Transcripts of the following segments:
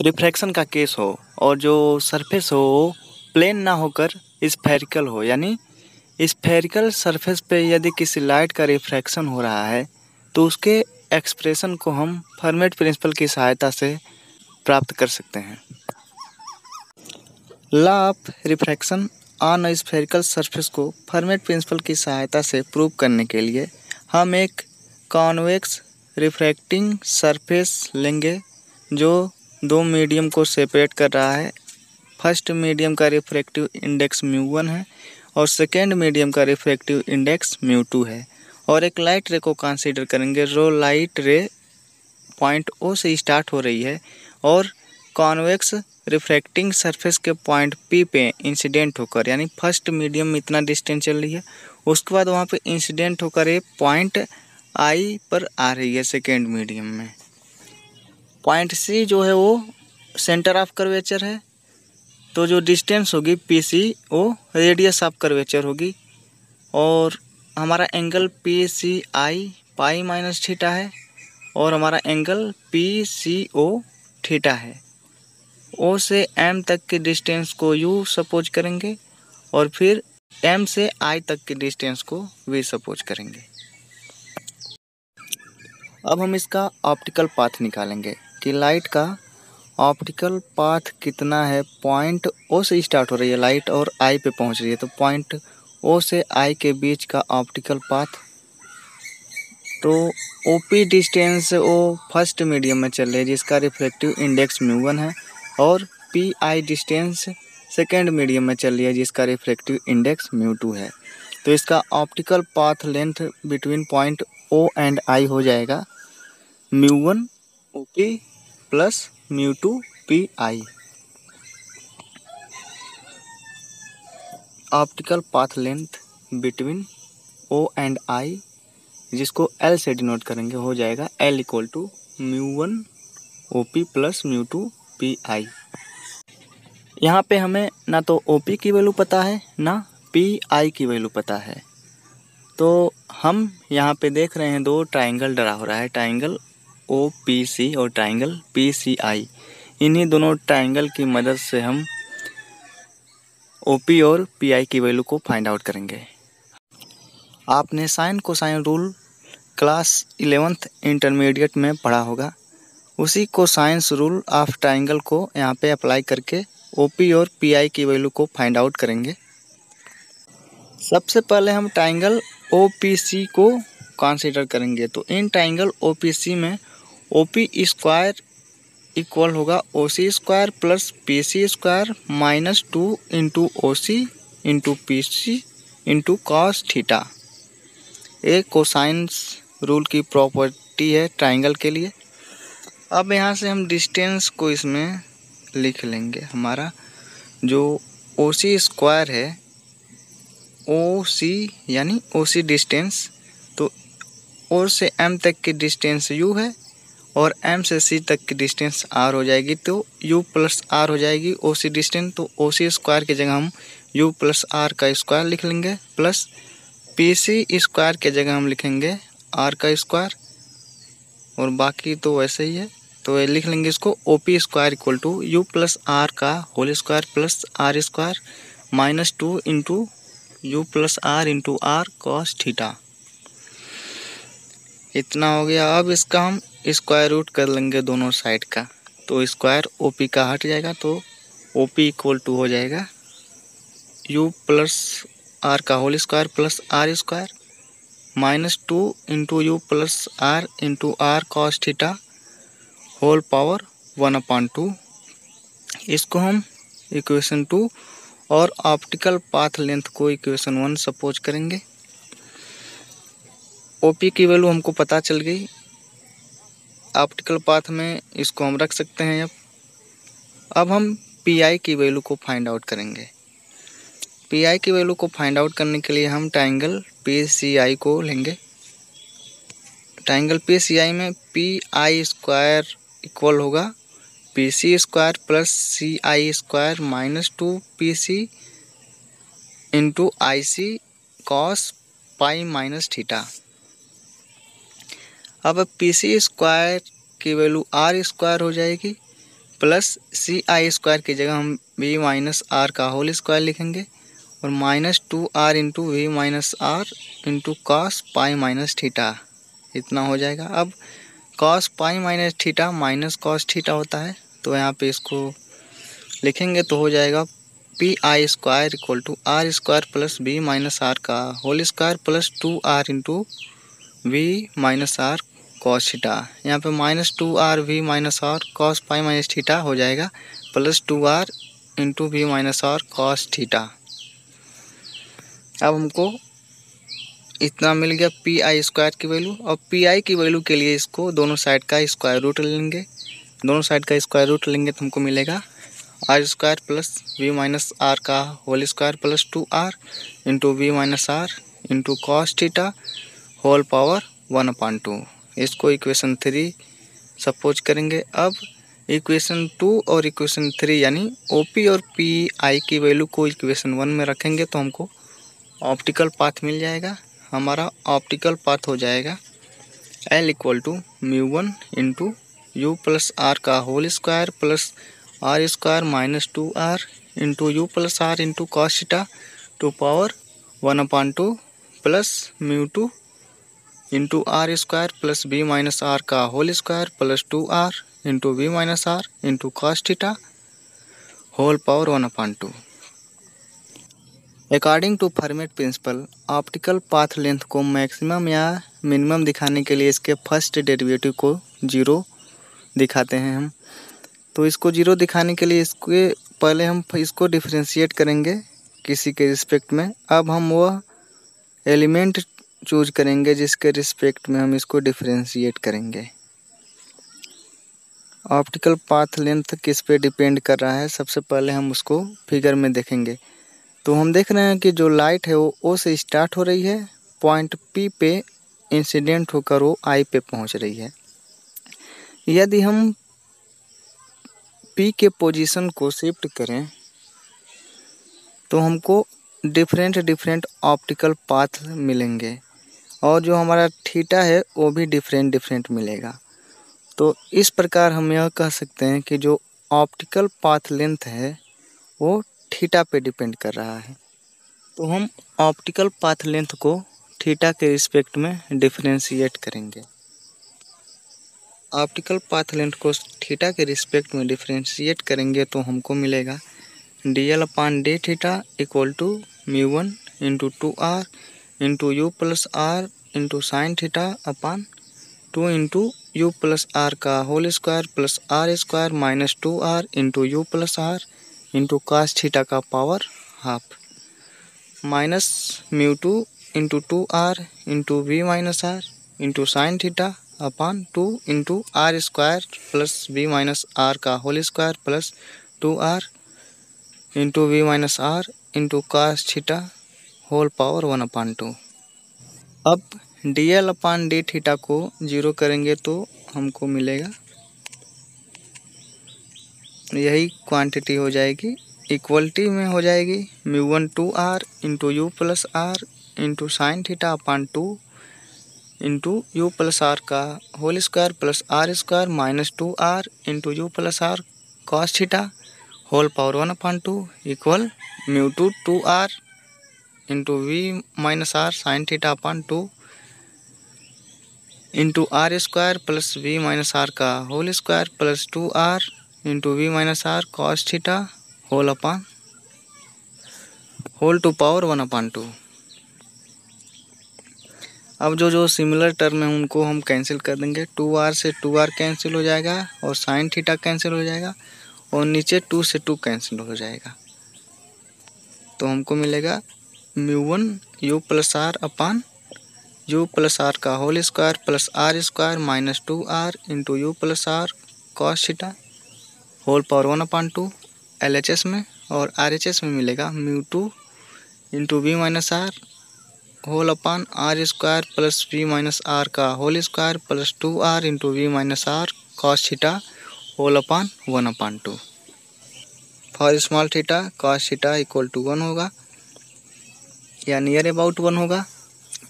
Refraction का case हो और जो सरफेस हो प्लेन ना होकर स्फेरिकल हो, यानी स्फेरिकल सरफेस पे यदि किसी लाइट का रिफ्रैक्शन हो रहा है तो उसके एक्सप्रेशन को हम फर्मेट प्रिंसिपल की सहायता से प्राप्त कर सकते हैं। Law of refraction on spherical surface को फर्मेट प्रिंसिपल की सहायता से प्रूव करने के लिए हम एक कॉन्वेक्स रिफ्रैक्टिंग सरफेस लेंगे, जो दो मीडियम को सेपरेट कर रहा है। फ़र्स्ट मीडियम का रिफ्रैक्टिव इंडेक्स म्यू वन है और सेकेंड मीडियम का रिफ्रैक्टिव इंडेक्स म्यू टू है। और एक लाइट रे को कंसीडर करेंगे, जो लाइट रे पॉइंट ओ से स्टार्ट हो रही है और कॉन्वेक्स रिफ्रैक्टिंग सरफेस के पॉइंट पी पे इंसिडेंट होकर, यानी फ़र्स्ट मीडियम में इतना डिस्टेंस चल रही है, उसके बाद वहाँ पे इंसिडेंट होकर ये पॉइंट आई पर आ रही है सेकेंड मीडियम में। पॉइंट सी जो है वो सेंटर ऑफ़ कर्वेचर है। तो जो डिस्टेंस होगी पी सी वो रेडियस ऑफ़ कर्वेचर होगी। और हमारा angle P C I pi minus theta है और हमारा angle P C O theta है। ओ से एम तक के डिस्टेंस को यू सपोज़ करेंगे और फिर एम से आई तक के डिस्टेंस को वी सपोज़ करेंगे। अब हम इसका ऑप्टिकल पाथ निकालेंगे। कि लाइट का ऑप्टिकल पाथ कितना है? पॉइंट ओ से स्टार्ट हो रही है लाइट और आई पे पहुँच रही है। तो पॉइंट ओ से आई के बीच का ऑप्टिकल पाथ तो O P distance O first medium में चल रही है, जिसका रिफ्लेक्टिव इंडेक्स म्यू वन है, और P I distance second medium में चल रही है, जिसका रिफ्लेक्टिव इंडेक्स म्यू टू है। तो इसका optical path length between point O and I हो जाएगा। Mu one O P plus mu two P I. Optical path length between O and I, जिसको एल से डिनोट करेंगे, हो जाएगा L equal to mu one O P plus mu two P I. यहाँ पे हमें ना तो ओ पी की वैल्यू पता है, ना पी आई की वैल्यू पता है। तो हम यहाँ पे देख रहे हैं दो ट्राइंगल डरा हो रहा है ट्राइंगल ओ पी सी और ट्राइंगल पी सी आई इन्हीं दोनों ट्राइंगल की मदद से हम ओ पी और पी आई की वैल्यू को फाइंड आउट करेंगे। आपने sine cosine rule class eleventh intermediate में पढ़ा होगा। उसी को साइंस रूल ऑफ़ ट्राइंगल को यहाँ पे अप्लाई करके ओ पी और पी आई की वैल्यू को फाइंड आउट करेंगे। सबसे पहले हम ट्राइंगल ओ पी सी को कंसीडर करेंगे। तो इन ट्राइंगल ओ पी सी में ओ पी स्क्वायर इक्वल होगा O C square plus P C square minus two into O C into P C into cos theta. एक कोसाइंस रूल की property है triangle के लिए। अब यहाँ से हम डिस्टेंस को इसमें लिख लेंगे हमारा। जो ओ सी स्क्वायर है ओ सी यानी ओ सी डिस्टेंस तो ओ से एम तक की डिस्टेंस यू है और एम से सी तक की डिस्टेंस आर हो जाएगी तो यू प्लस आर हो जाएगी ओ सी डिस्टेंस तो ओ सी स्क्वायर की जगह हम यू प्लस आर का स्क्वायर लिख लेंगे प्लस पी सी स्क्वायर की जगह हम लिखेंगे आर का स्क्वायर और बाकी तो वैसे ही है तो ये लिख लेंगे इसको O P square equal to U plus R का whole square plus R square minus two into U plus R into R cos theta इतना हो गया, अब इसका हम स्क्वायर रूट कर लेंगे दोनों साइड का। तो स्क्वायर ओ पी का हट जाएगा तो ओ पी इक्वल टू हो जाएगा यू प्लस आर का whole square plus R square minus two into U plus R into R cos theta whole power one upon two इसको हम इक्वेशन टू और ऑप्टिकल पाथ लेंथ को equation one suppose करेंगे। OP की value हमको पता चल गई। ऑप्टिकल पाथ में इसको हम रख सकते हैं अब। अब हम पी आई की वैल्यू को फाइंड आउट करेंगे। पी आई की वैल्यू को फाइंड आउट करने के लिए हम ट्राइंगल पी सी आई को लेंगे। ट्राइंगल पी सी आई में पी आई स्क्वायर इक्वल होगा। P C square plus C I square minus two P C into I C cos pi minus theta अब P C square की value R square हो जाएगी plus C I square की जगह हम V minus are का whole square लिखेंगे, और minus two R into V minus R into cos pi minus theta इतना हो जाएगा। अब cos pi minus theta minus cos theta होता है तो यहाँ पे इसको लिखेंगे तो हो जाएगा P I square equal to R square plus B minus R का whole square plus two R into V minus R cos theta यहाँ पे minus two R V minus R cos pi minus theta हो जाएगा plus two R into V minus R cos theta अब हमको इतना मिल गया पी आई स्क्वायर की वैल्यू और पी आई की वैल्यू के लिए इसको दोनों साइड का स्क्वायर रूट लेंगे। दोनों साइड का स्क्वायर रूट लेंगे तो हमको मिलेगा R square plus V minus R का whole square plus two R into V minus R into cos theta whole power one upon two इसको इक्वेशन थ्री सपोज़ करेंगे। अब इक्वेशन टू और इक्वेशन थ्री यानी ओ पी और P I की value को equation one में रखेंगे तो हमको ऑप्टिकल पाथ मिल जाएगा। हमारा ऑप्टिकल पाथ हो जाएगा L equal to mu one into U plus R का whole square plus R square minus two R into U plus R into cos theta to power one upon two plus mu two into R square plus B minus R का whole square plus two R into B minus R into cos theta whole power one upon two according to Fermat principle optical path length को maximum या minimum दिखाने के लिए इसके first derivative को zero दिखाते हैं हम। तो इसको ज़ीरो दिखाने के लिए इसके पहले हम इसको डिफ्रेंशिएट करेंगे किसी के रिस्पेक्ट में। अब हम वह एलिमेंट चूज़ करेंगे जिसके रिस्पेक्ट में हम इसको डिफ्रेंशिएट करेंगे। ऑप्टिकल पाथ लेंथ किस पे डिपेंड कर रहा है, सबसे पहले हम उसको फिगर में देखेंगे। तो हम देख रहे हैं कि जो लाइट है वो ओ से स्टार्ट हो रही है पॉइंट पी पे इंसिडेंट होकर वो आई पे पहुँच रही है। यदि हम पी के पोजीशन को शिफ्ट करें तो हमको डिफरेंट डिफरेंट ऑप्टिकल पाथ मिलेंगे। और जो हमारा थीटा है, वो भी डिफरेंट डिफरेंट मिलेगा। तो इस प्रकार हम यह कह सकते हैं कि जो ऑप्टिकल पाथ लेंथ है, वो थीटा पे डिपेंड कर रहा है। तो हम ऑप्टिकल पाथ लेंथ को थीटा के रिस्पेक्ट में डिफ्रेंशिएट करेंगे। ऑप्टिकल पाथ लेंथ को थीटा के रिस्पेक्ट में डिफ्रेंशिएट करेंगे तो हमको मिलेगा। D L upon D theta equal to mu one into two R into U plus R into sine theta upon two into U plus R का whole square plus R square minus two R into U plus R into cos theta का power half minus mu two into two R into V minus R into sine theta upon two into R square plus V minus R का whole square plus two R into V minus R into cos theta whole power one upon two अब D L upon D theta को zero करेंगे तो हमको मिलेगा। यही quantity हो जाएगी। इक्वलिटी में हो जाएगी। Mu one two R into u plus R into sine theta upon two into u plus R का whole square plus R square minus two R into u plus R cos theta whole power one upon two equal mu two two R into v minus R sine theta upon two into R square plus v minus R का whole square plus two R into v minus R cos theta whole upon whole to power one upon two अब जो जो similar term है, उनको हम cancel कर देंगे। Two are से टू आर कैंसिल हो जाएगा और साइन थीटा कैंसिल हो जाएगा और नीचे टू से टू कैंसिल हो जाएगा। तो हमको मिलेगा mu one u plus R upon u plus R का whole square plus R square minus two R into u plus R cos theta whole power one upon two L H S में और R H S में मिलेगा mu two into v minus R whole upon R square plus v minus R का whole square plus two R into v minus R cos theta whole upon one upon two for small theta cos theta equal to one होगा। या near about one होगा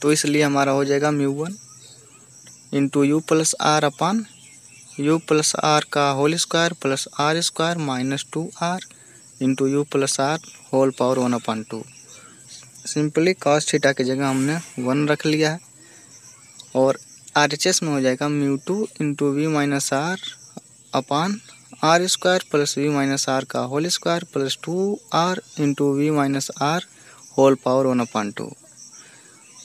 तो इसलिए हमारा हो जाएगा mu one into u plus R upon u plus R का whole square plus R square minus two R into u plus R whole power one upon two simply cos theta की जगह हमने वन रख लिया है और R H S में हो जाएगा mu two into v minus R upon R square plus v minus R का whole square plus two R into v minus R whole power one upon two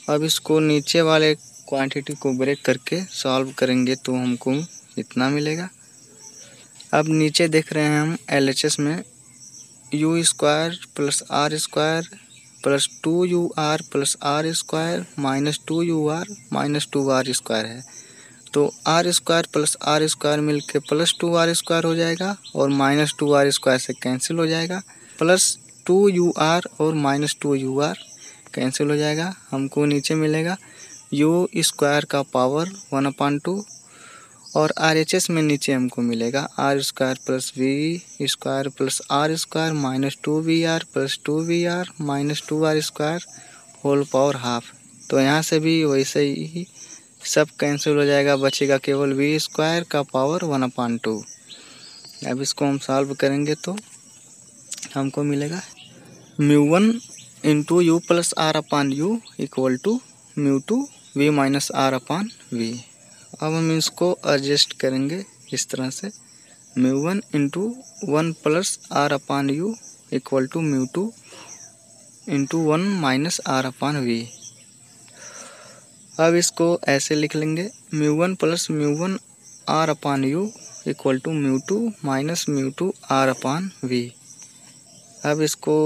अब इसको नीचे वाले क्वांटिटी को break करके सॉल्व करेंगे तो हमको इतना मिलेगा। अब नीचे देख रहे हैं हम एलएचएस में u square plus R square plus two u R plus R square minus two u R minus two R square है। तो R square plus R square मिल के प्लस टू आर स्क्वायर हो जाएगा और माइनस टू आर स्क्वायर से cancel हो जाएगा। Plus two you are और minus two u R cancel हो जाएगा, हमको नीचे मिलेगा यू स्क्वायर का पावर वन अपान टू और आर एच एस में नीचे हमको मिलेगा R square plus v square plus R square minus two v R plus two v R minus two R square whole power half तो यहाँ से भी वैसे ही सब कैंसिल हो जाएगा, बचेगा केवल वी स्क्वायर का पावर वन अपान टू अब इसको हम सॉल्व करेंगे तो हमको मिलेगा mu one into u plus R upon u equal to mu two v minus R upon v अब हम इसको एडजस्ट करेंगे इस तरह से. Mu one into one plus R upon u equal to mu two into one minus R upon v अब इसको ऐसे लिख लेंगे. Mu one plus mu one R upon u equal to mu two minus mu two R upon v अब इसको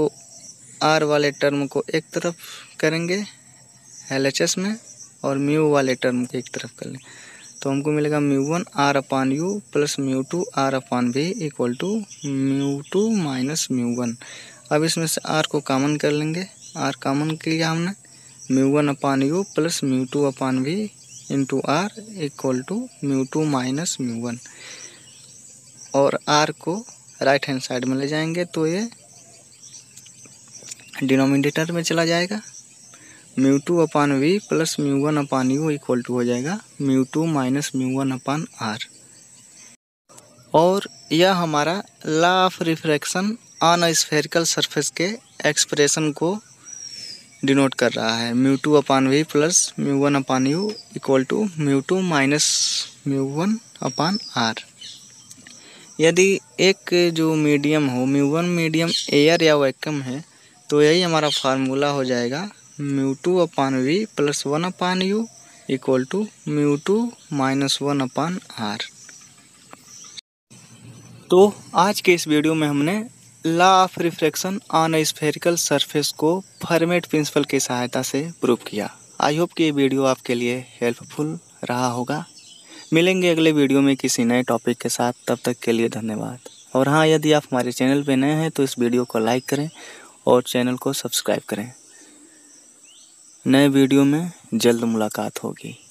are वाले term को एक तरफ़ करेंगे एल एच एस में, और म्यू वाले टर्म को एक तरफ़ कर लेंगे तो हमको मिलेगा mu one R upon u plus mu two R upon v equal to mu two minus mu one अब इसमें से आर को कॉमन कर लेंगे। आर कॉमन किया हमने। Mu one upon u plus mu two upon v into R equal to mu two minus mu one और are को राइट हैंड साइड में ले जाएँगे तो ये डिनोमिनेटर में चला जाएगा। Mu two upon v plus mu one upon u equal to हो जाएगा। Mu two minus mu one upon R. और यह हमारा law of refraction on spherical surface के एक्सप्रेशन को डिनोट कर रहा है। Mu two upon v plus mu one upon u equal to mu two minus mu one upon R. यदि एक जो मीडियम हो, म्यू वन मीडियम एयर या वैक्यूम है तो यही हमारा फार्मूला हो जाएगा। Mu two upon v plus one upon u equal to mu two minus one upon R तो आज के इस वीडियो में हमने law of refraction on spherical surface को फर्मेट प्रिंसिपल की सहायता से प्रूव किया। आई होप कि ये वीडियो आपके लिए हेल्पफुल रहा होगा। मिलेंगे अगले वीडियो में किसी नए टॉपिक के साथ। तब तक के लिए धन्यवाद। और हाँ यदि आप हमारे चैनल पर नए हैं तो इस वीडियो को लाइक करें और चैनल को सब्सक्राइब करें। नए वीडियो में जल्द मुलाकात होगी।